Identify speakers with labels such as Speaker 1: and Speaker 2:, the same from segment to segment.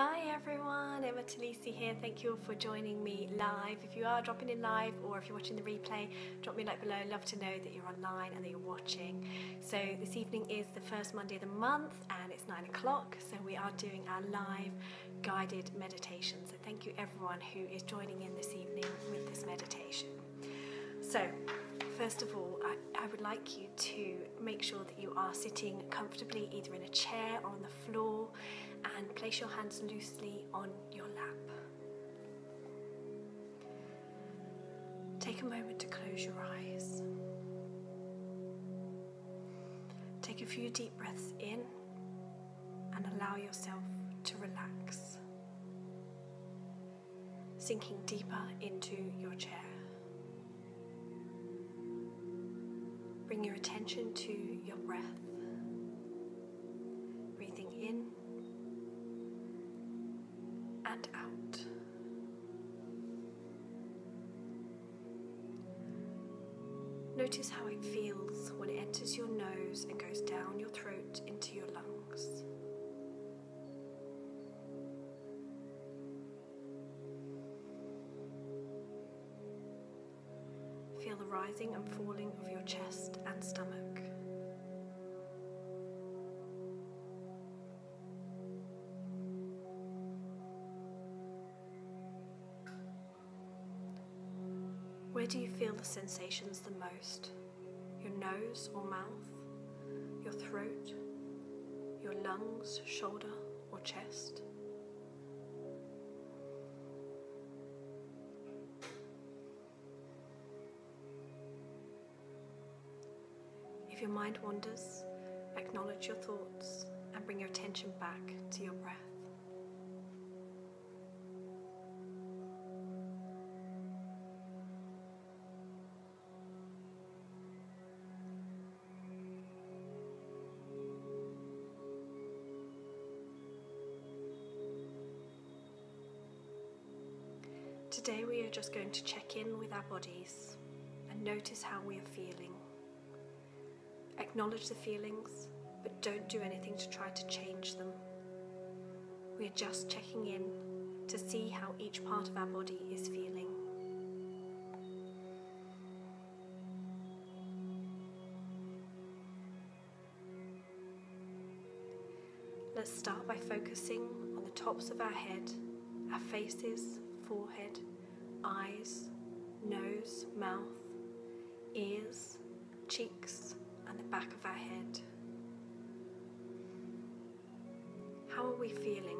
Speaker 1: Hi everyone, Emma Talisi here. Thank you all for joining me live. If you are dropping in live or if you're watching the replay, drop me a like below. Love to know that you're online and that you're watching. So this evening is the first Monday of the month and it's nine o'clock. So we are doing our live guided meditation. So thank you everyone who is joining in this evening with this meditation. So first of all, I, I would like you to make sure that you are sitting comfortably either in a chair or on the floor and place your hands loosely on your lap. Take a moment to close your eyes. Take a few deep breaths in and allow yourself to relax, sinking deeper into your chair. Bring your attention to your breath, Notice how it feels when it enters your nose and goes down your throat into your lungs. Feel the rising and falling of your chest and stomach. Where do you feel the sensations the most? Your nose or mouth? Your throat? Your lungs, shoulder, or chest? If your mind wanders, acknowledge your thoughts and bring your attention back to your breath. Today we are just going to check in with our bodies and notice how we are feeling. Acknowledge the feelings, but don't do anything to try to change them. We are just checking in to see how each part of our body is feeling. Let's start by focusing on the tops of our head, our faces, forehead, eyes, nose, mouth, ears, cheeks, and the back of our head. How are we feeling?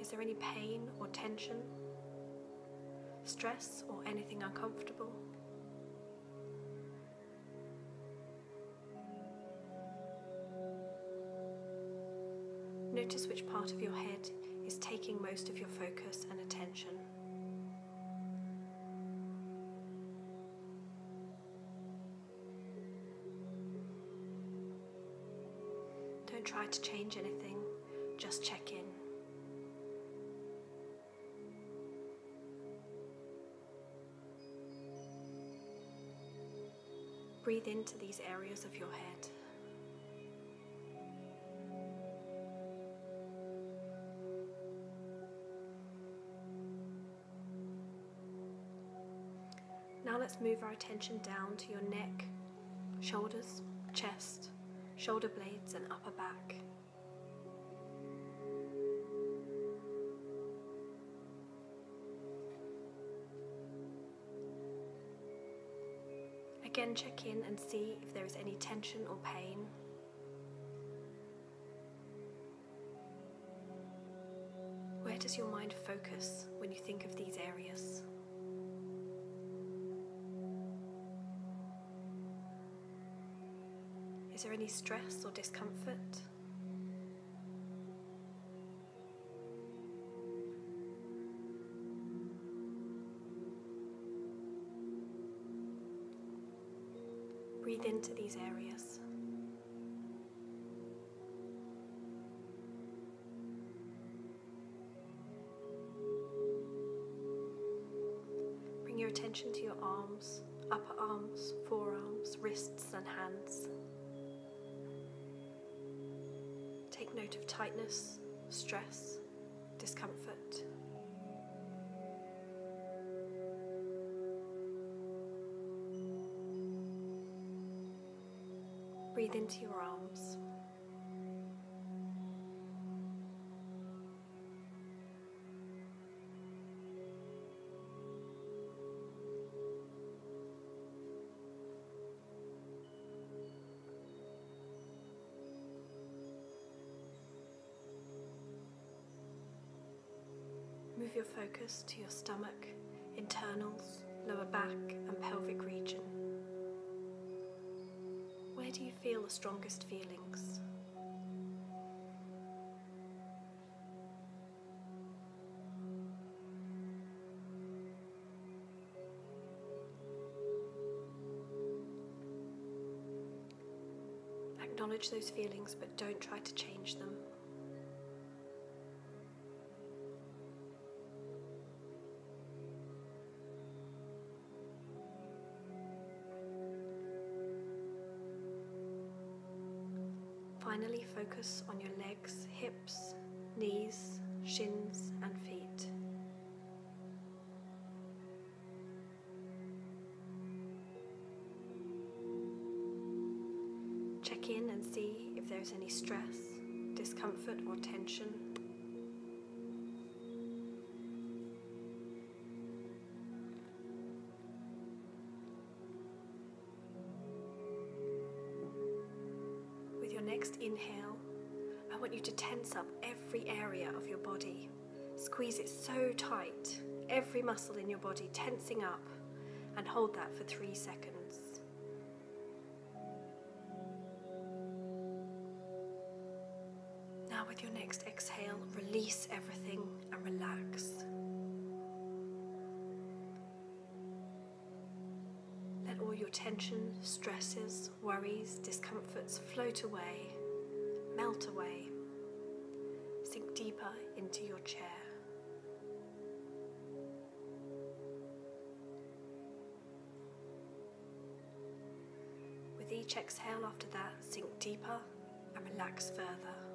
Speaker 1: Is there any pain or tension, stress, or anything uncomfortable? Of your head is taking most of your focus and attention. Don't try to change anything, just check in. Breathe into these areas of your head. Move our attention down to your neck, shoulders, chest, shoulder blades, and upper back. Again, check in and see if there is any tension or pain. Where does your mind focus when you think of these areas? Is there any stress or discomfort? Breathe into these areas. Bring your attention to your arms, upper arms, forearms, wrists, and hands. Of tightness, stress, discomfort. Breathe into your arms. Move your focus to your stomach, internals, lower back, and pelvic region. Where do you feel the strongest feelings? Acknowledge those feelings, but don't try to change them. Focus on your legs, hips, knees, shins, and feet. Check in and see if there's any stress, discomfort, or tension. With your next inhale, I want you to tense up every area of your body. Squeeze it so tight, every muscle in your body tensing up, and hold that for three seconds. Now, with your next exhale, release everything and relax. Let all your tension, stresses, worries, discomforts float away, melt away. Sink deeper into your chair. With each exhale after that, sink deeper and relax further.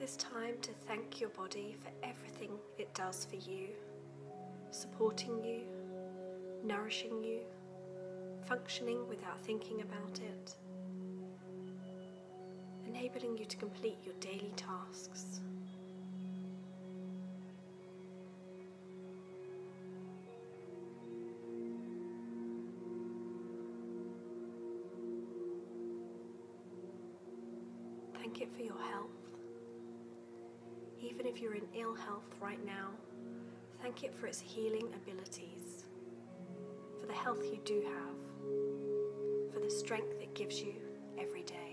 Speaker 1: This time to thank your body for everything it does for you, supporting you, nourishing you, functioning without thinking about it, enabling you to complete your daily tasks. You're in ill health right now, thank it for its healing abilities, for the health you do have, for the strength it gives you every day.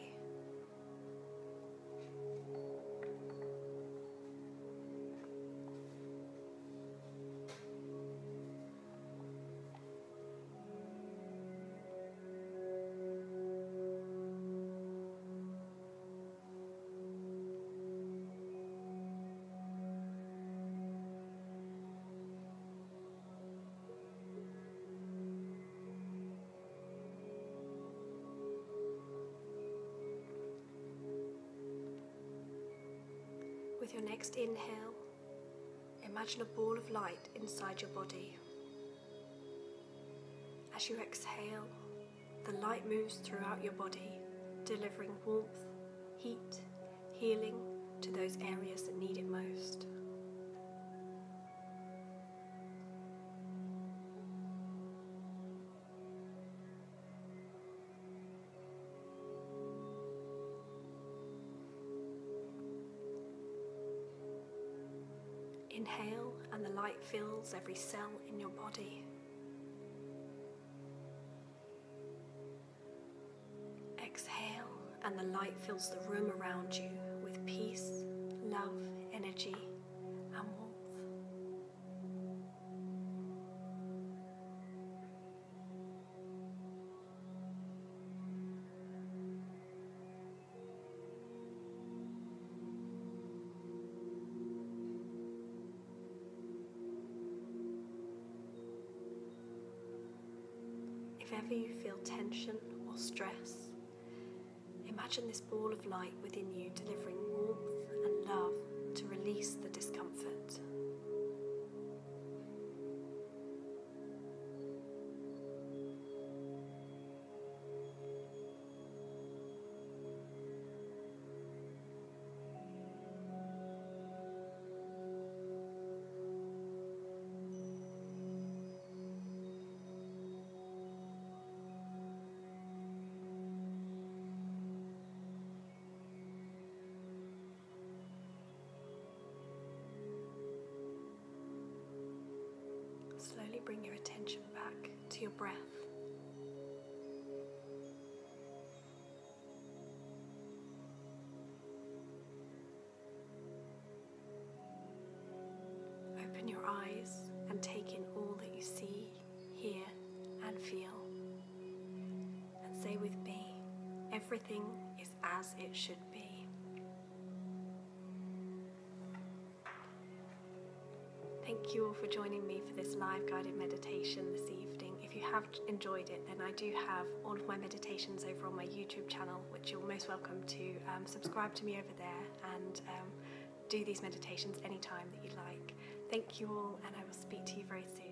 Speaker 1: With your next inhale, imagine a ball of light inside your body. As you exhale, the light moves throughout your body, delivering warmth, heat, healing to those areas that need it most. Inhale, and the light fills every cell in your body. Exhale, and the light fills the room around you with peace, love, energy, ever you feel tension or stress, imagine this ball of light within you delivering warmth and love to release the discomfort. Bring your attention back to your breath. Open your eyes and take in all that you see, hear, and feel. And say with me, everything is as it should be. Thank you all for joining me for this live guided meditation this evening. If you have enjoyed it, then I do have all of my meditations over on my YouTube channel, which you're most welcome to um, subscribe to me over there and um, do these meditations anytime that you like. Thank you all, and I will speak to you very soon.